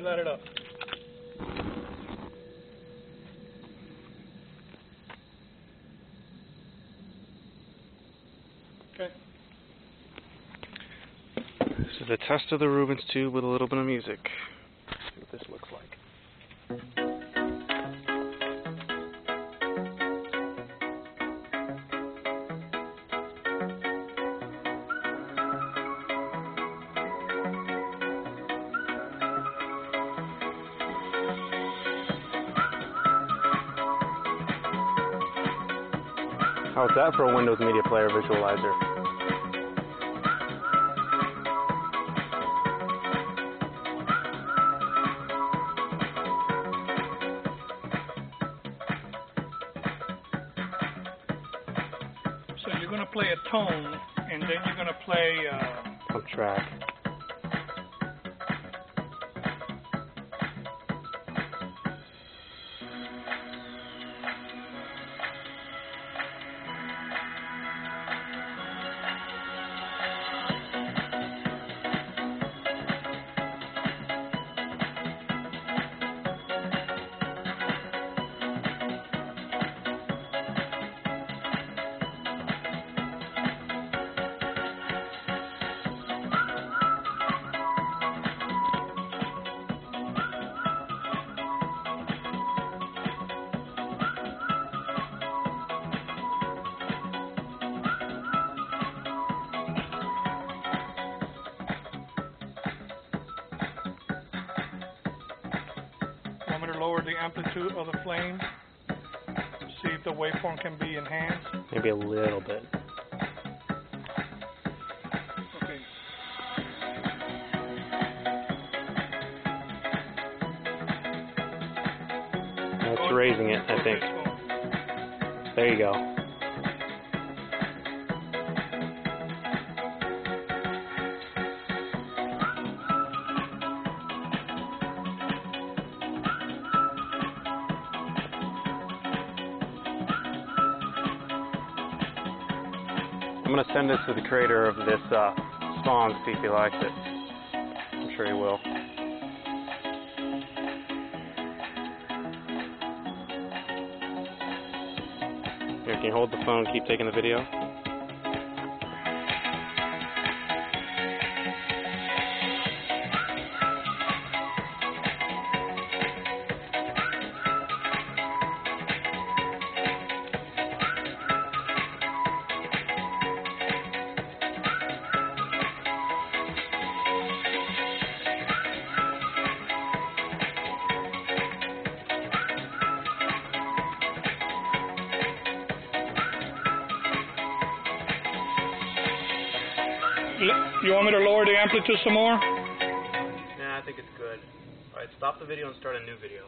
Let it up. Okay. This is a test of the Rubens tube with a little bit of music. See what this looks like. How's that for a Windows Media Player visualizer? So you're going to play a tone, and then you're going to play. Uh, Pump track. Lower the amplitude of the flame? See if the waveform can be enhanced. Maybe a little bit. Okay. That's raising it, I think. There you go. I'm gonna send this to the creator of this uh, song, see if he likes it. I'm sure he will. Here, can you hold the phone, keep taking the video? You want me to lower the amplitude some more? Nah, I think it's good. Alright, stop the video and start a new video.